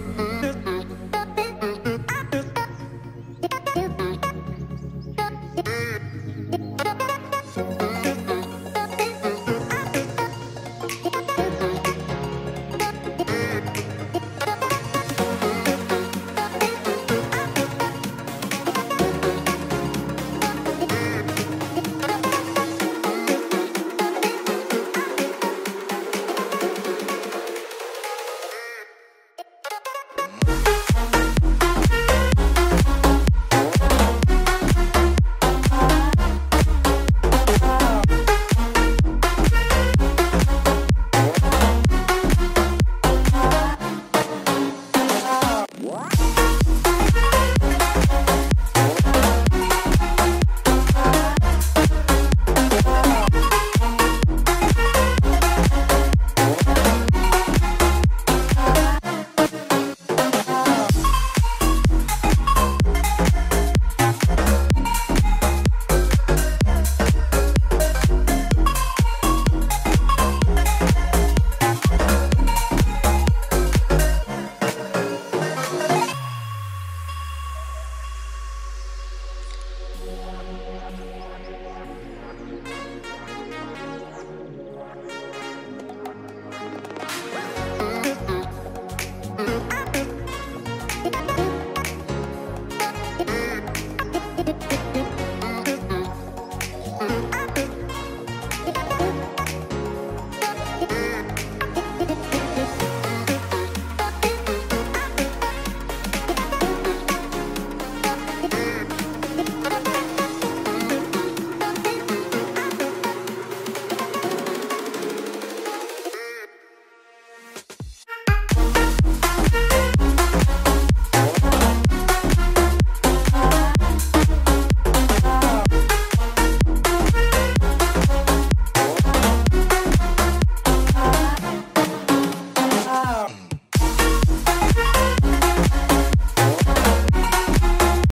Mm-hmm.